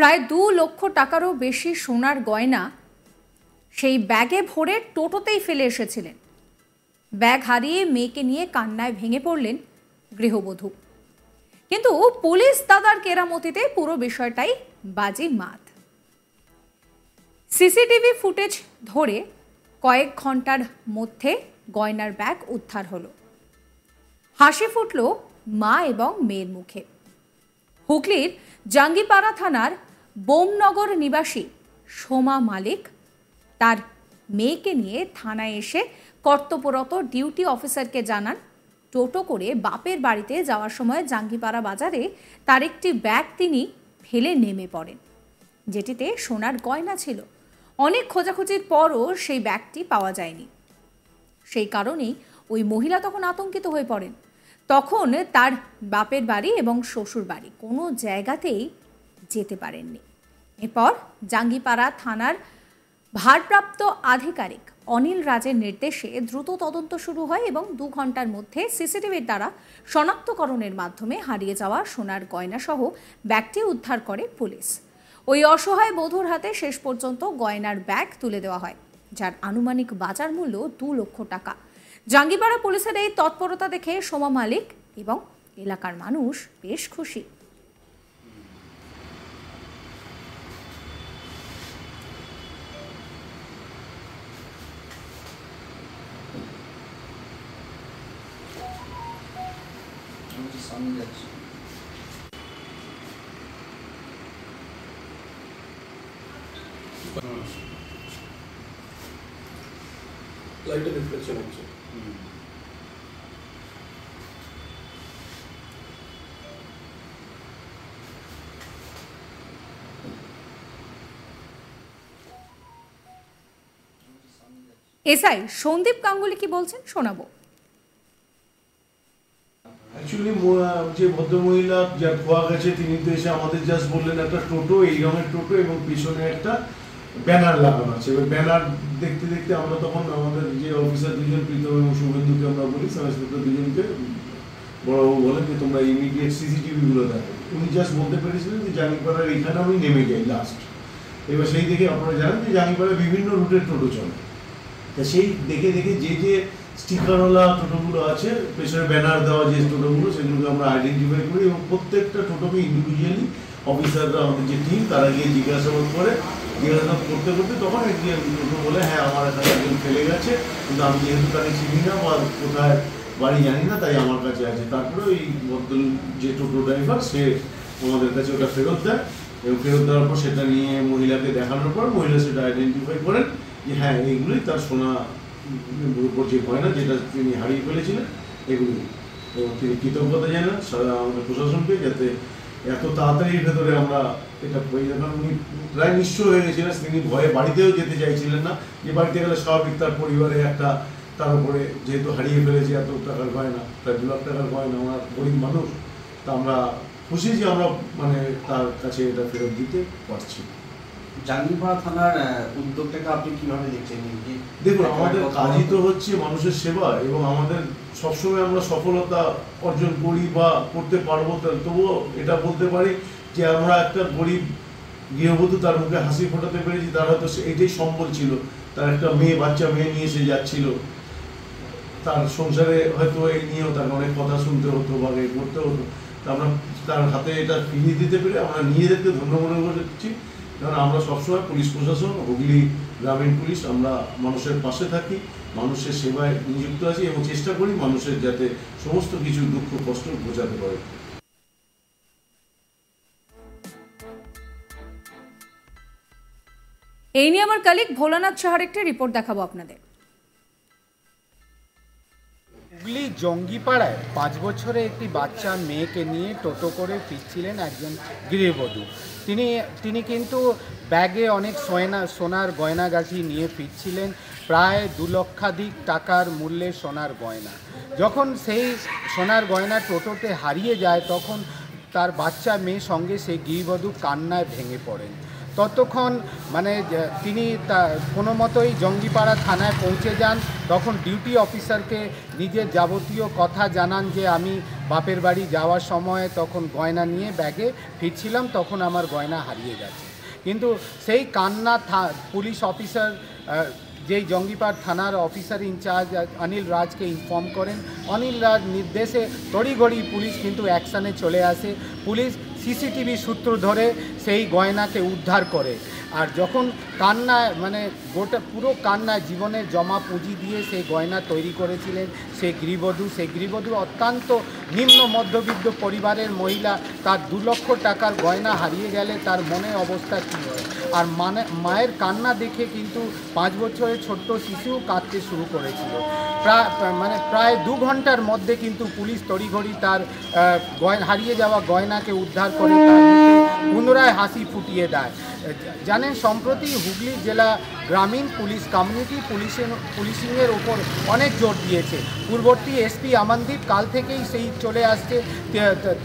প্রায় দু লক্ষ টাকারও বেশি সোনার গয়না সেই ব্যাগে ভরে টোটোতেই ফেলে এসেছিলেন। ব্যাগ হারিয়ে মেয়েকে নিয়ে কান্নায় ভেঙে পড়লেন গৃহবধূ। কিন্তু পুলিশ দাদার কেরামতিতে পুরো বিষয়টাই বাজি মাত। সিসিটিভি ফুটেজ ধরে কয়েক ঘণ্টার মধ্যে গয়নার ব্যাগ উদ্ধার হলো। হাসি ফুটল মা এবং মেয়ের মুখে। হুগলির জাঙ্গিপাড়া থানার বোমনগর নিবাসী সোমা মালিক তার মেয়েকে নিয়ে থানায় এসে কর্তব্যরত ডিউটি অফিসারকে জানান, টোটো করে বাপের বাড়িতে যাওয়ার সময় জাঙ্গিপাড়া বাজারে তার একটি ব্যাগ তিনি ফেলে নেমে পড়েন, যেটিতে সোনার গয়না ছিল। অনেক খোঁজাখুঁজির পরও সেই ব্যাগটি পাওয়া যায়নি। সেই কারণেই ওই মহিলা তখন আতঙ্কিত হয়ে পড়েন। তখন তার বাপের বাড়ি এবং শ্বশুর বাড়ি কোনো জায়গাতেই যেতে পারেননি। এরপর জাঙ্গিপাড়া থানার ভারপ্রাপ্ত আধিকারিক অনিল রাজের নির্দেশে দ্রুত তদন্ত শুরু হয় এবং দু ঘণ্টার মধ্যে সিসিটিভির দ্বারা শনাক্তকরণের মাধ্যমে হারিয়ে যাওয়া সোনার গয়নাসহ ব্যাগটি উদ্ধার করে পুলিশ। ওই অসহায় বধূর হাতে শেষ পর্যন্ত গয়নার ব্যাগ তুলে দেওয়া হয়, যার আনুমানিক বাজার মূল্য দু লক্ষ টাকা। জাঙ্গিপাড়া পুলিশের এই তৎপরতা দেখে সোমা মালিক এবং এলাকার মানুষ বেশ খুশি। সামনে যাচ্ছি রিফ্লেকশন হচ্ছে এসআই সন্দীপ গাঙ্গুলি কি বলছেন শোনাবো। অ্যাকচুয়ালি যে ভদ্রমহিলা যা খোয়া গেছে, তিনি তো এসে আমাদের জাস্ট বললেন একটা টোটো, এই রঙের টোটো এবং পিছনে একটা ব্যানার লাগানো আছে। এবার ব্যানার দেখতে দেখতে আমরা তখন আমাদের যে অফিসার দুজন, প্রীতম এবং শুভেন্দুকে আমরা বলি ইন্সপেক্টর দুজনকে বড়বাবু বলেন যে, তোমরা ইমিডিয়েট সিসিটিভি গুলো দেখো। উনি জাস্ট বলতে পেরেছিলেন যে জাঙ্গিপাড়ার এইখানে আমি নেমে যাই লাস্ট এবার সেই দেখে আপনারা জানেন যে জাঙ্গিপাড়ায় বিভিন্ন রুটের টোটো চলে। তা সেই দেখে দেখে যে যে স্টিকারওয়ালা টোটোগুলো আছে, পেছনে ব্যানার দেওয়া যে টোটোগুলো, সেগুলোকে আমরা আইডেন্টিফাই করি এবং প্রত্যেকটা টোটোকে ইন্ডিভিজুয়ালি অফিসাররা আমাদের যে টিম তারা গিয়ে জিজ্ঞাসাবাদ করে। জিজ্ঞাসাবাদ করতে করতে তখন টোটো বলে হ্যাঁ আমার এখানে একজন ফেলে গেছে, কিন্তু আমি যেহেতু তাকে চিনি না বা কোথায় বাড়ি জানি না, তাই আমার কাছে আছে। তারপরে ওই ভদ্র যে টোটো ড্রাইভার সে আমাদের কাছে ওটা ফেরত দেয় এবং ফেরত দেওয়ার পর সেটা নিয়ে মহিলাকে দেখানোর পর মহিলা সেটা আইডেন্টিফাই করেন যে হ্যাঁ এইগুলোই তার সোনা যে গয়না যেটা তিনি হারিয়ে ফেলেছিলেন, এগুলি। এবং তিনি কৃতজ্ঞতা জানান আমাদের প্রশাসনকে যাতে এত তাড়াতাড়ির ভেতরে আমরা এটা উনি প্রায় নিঃস্ব হয়ে গেছিলেন, তিনি ভয়ে বাড়িতেও যেতে চাইছিলেন না। যে বাড়িতে গেলে স্বাভাবিক তার পরিবারে একটা, তার উপরে যেহেতু হারিয়ে ফেলেছে, এত টাকার গয়না, প্রায় দু লাখ টাকার গয়না আমার গরিব মানুষ, তা আমরা খুশি যে আমরা মানে তার কাছে এটা ফেরত দিতে পারছি। জাঙ্গিপাড়া থানার উদ্যোগটাকে আপনি কীভাবে দেখছেন? দেখুন আমাদের কাজই তো হচ্ছে মানুষের সেবা এবং আমাদের সবসময় আমরা সফলতা অর্জন করি বা করতে পারব তবুও এটা বলতে পারি যে আমরা একটা গরিব গৃহবধূ তার মুখে হাসি ফোটাতে পেরেছি তার হয়তো এটাই সম্বল ছিল। তার একটা মেয়ে বাচ্চা মেয়ে নিয়ে সে যাচ্ছিল। তার সংসারে হয়তো এই নিয়েও তাকে অনেক কথা শুনতে হতো বা করতে হতো। তা আমরা তার হাতে এটা ফিরিয়ে দিতে পেরে আমরা নিজেদেরকে ধন্য মনে করছি। কারণ আমরা সবসময় পুলিশ প্রশাসন, হুগলি গ্রামীণ পুলিশ, আমরা মানুষের পাশে থাকি, মানুষের সেবায় নিযুক্ত আছি এবং চেষ্টা করি মানুষের যাতে সমস্ত কিছু দুঃখ, কষ্ট বোঝাতে পারে। এই নিয়ে আমার কালিক ভোলানাথ সাহার একটি রিপোর্ট দেখাবো আপনাদের। জঙ্গিপাড়ায় পাঁচ বছরে একটি বাচ্চা মেয়েকে নিয়ে টোটো করে ফিরছিলেন একজন গৃহবধূ। তিনি তিনি কিন্তু ব্যাগে অনেক সয়না, সোনার গয়নাগাঠি নিয়ে ফিরছিলেন, প্রায় দু লক্ষাধিক টাকার মূল্যের সোনার গয়না। যখন সেই সোনার গয়না টোটোতে হারিয়ে যায়, তখন তার বাচ্চা মেয়ে সঙ্গে সেই গৃহবধূ কান্নায় ভেঙে পড়েন। ততক্ষণ মানে তিনি তা কোনো মতোই জঙ্গিপাড়া থানায় পৌঁছে যান। তখন ডিউটি অফিসারকে নিজের যাবতীয় কথা জানান যে, আমি বাপের বাড়ি যাওয়ার সময় তখন গয়না নিয়ে ব্যাগে ফিরছিলাম, তখন আমার গয়না হারিয়ে গেছে। কিন্তু সেই কান্না পুলিশ অফিসার যেই জঙ্গিপাড় থানার অফিসার ইনচার্জ অনিল রাজকে ইনফর্ম করেন। অনিল রাজ নির্দেশে তড়িঘড়ি পুলিশ কিন্তু অ্যাকশানে চলে আসে। পুলিশ সিসিটিভি সূত্র ধরে সেই গয়নাকে উদ্ধার করে। আর যখন কান্নায় মানে গোটা পুরো কান্নায় জীবনের জমা পুঁজি দিয়ে সেই গয়না তৈরি করেছিলেন সেই গৃহবধূ সেই গৃহবধূ অত্যন্ত নিম্ন মধ্যবিত্ত পরিবারের মহিলা, তার দু লক্ষ টাকার গয়না হারিয়ে গেলে তার মনের অবস্থা কী হয়? আর মানে মায়ের কান্না দেখে কিন্তু পাঁচ বছরের ছোট্ট শিশুও কাঁদতে শুরু করেছিল। প্রায় মানে প্রায় দু ঘণ্টার মধ্যে কিন্তু পুলিশ তড়িঘড়ি তার গয়না হারিয়ে যাওয়া গয়নাকে উদ্ধার করে পুনরায় হাসি ফুটিয়ে দেয়। জানেন, সম্প্রতি হুগলি জেলা গ্রামীণ পুলিশ কমিউনিটি পুলিশের, পুলিশিংয়ের ওপর অনেক জোর দিয়েছে। পূর্ববর্তী এসপি আমানদীপ কাল থেকেই সেই চলে আসছে।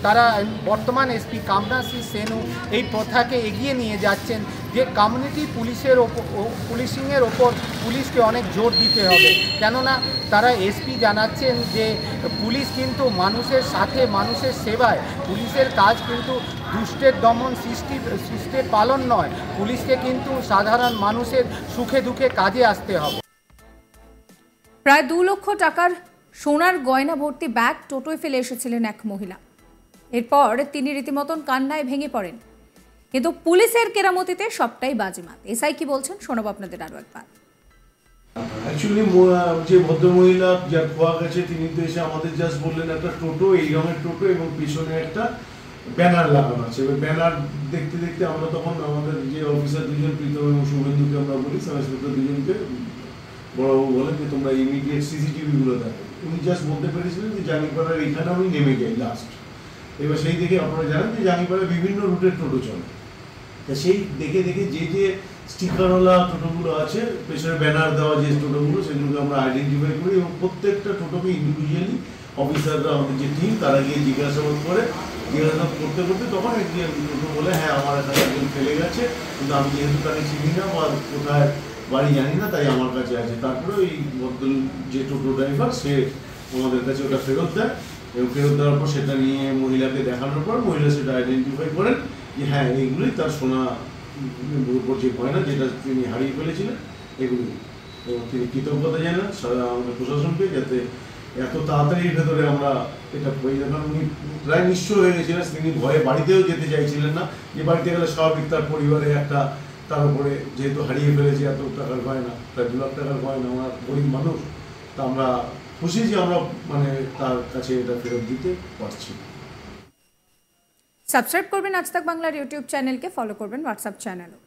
তারা বর্তমান এসপি কামনাসি সেনু এই প্রথাকে এগিয়ে নিয়ে যাচ্ছেন যে কমিউনিটি পুলিশের ওপর পুলিশিংয়ের ওপর পুলিশকে অনেক জোর দিতে হবে। কেননা তারা এসপি জানাচ্ছেন যে পুলিশ কিন্তু মানুষের সাথে, মানুষের সেবায়, পুলিশের কাজ কিন্তু দুষ্টের দমন সৃষ্টি, সৃষ্টের পালন নয়। পুলিশকে কিন্তু সাধারণ মানুষের সুখে দুঃখে কাজে আসতে হবে। প্রায় দু লক্ষ টাকার সোনার গয়না ভর্তি ব্যাগ টোটোয় ফেলে এসেছিলেন এক মহিলা। এরপর তিনি রীতিমতন কান্নায় ভেঙে পড়েন। কিন্তু পুলিশের কেরামতিতে সবটাই বাজিমাত। এসআই কি বলছেন শোনাবো আপনাদের আরও একবার। অ্যাকচুয়ালি যে ভদ্রমহিলা যার খোয়া গেছে তিনি তো এসে আমাদের জাস্ট বললেন একটা টোটো এই রঙের টোটো এবং পিছনে একটা ব্যানার লাগানো আছে। এবার ব্যানার দেখতে দেখতে আমরা তখন আমাদের যে অফিসার দুজন, প্রীতম এবং শুভেন্দুকে আমরা বলি ইন্সপেক্টর দুজনকে। বড়বাবু বলেন যে, তোমরা ইমিডিয়েট সিসিটিভি গুলো দেখো। উনি জাস্ট বলতে পেরেছিলেন যে, জানিপাড়ার এখানে আমি নেমে যাই লাস্ট এবার সেই দেখে আপনারা জানেন যে, জানিপাড়ায় বিভিন্ন রুটের টোটো চলে। তা সেই দেখে দেখে যে যে স্টিকারওয়ালা টোটোগুলো আছে, পেছনে ব্যানার দেওয়া যে টোটোগুলো, সেগুলোকে আমরা আইডেন্টিফাই করি এবং প্রত্যেকটা টোটোকে ইন্ডিভিজুয়ালি অফিসাররা আমাদের যে টিম তারা গিয়ে জিজ্ঞাসাবাদ করে। জিজ্ঞাসাবাদ করতে করতে তখন বলে হ্যাঁ আমার এখানে একজন ফেলে গেছে, কিন্তু আমি যেহেতু তাকে চিনি না বা কোথায় বাড়ি জানি না, তাই আমার কাছে আছে। তারপরে ওই বদল যে টোটো ড্রাইভার, সে আমাদের কাছে ওটা ফেরত দেয় এবং ফেরত দেওয়ার পর সেটা নিয়ে মহিলাকে দেখানোর পর মহিলা সেটা আইডেন্টিফাই করেন যে হ্যাঁ এইগুলোই তার সোনা উপর যে গয়না যেটা তিনি হারিয়ে ফেলেছিলেন এগুলি এবং তিনি কৃতজ্ঞতা জানান প্রশাসনকে, যাতে এত তাড়াতাড়ি ভেতরে আমরা এটা উনি প্রায় নিঃস্ব হয়ে গেছিলেন, তিনি ভয়ে বাড়িতেও যেতে চাইছিলেন না। যে বাড়িতে গেলে স্বাভাবিক তার পরিবারে একটা, তার উপরে যেহেতু হারিয়ে ফেলেছে, এত টাকার গয়না প্রায় দু লাখ টাকার না আমার গরিব মানুষ। তা আমরা খুশি যে আমরা মানে তার কাছে এটা ফেরত দিতে পারছি। সাবস্ক্রাইব করবেন আজ তাক বাংলার ইউটিউব চ্যানেলকে, ফলো করবেন হোয়াটসঅ্যাপ চ্যানেলও।